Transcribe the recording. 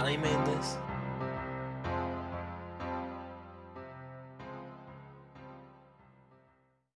time in this?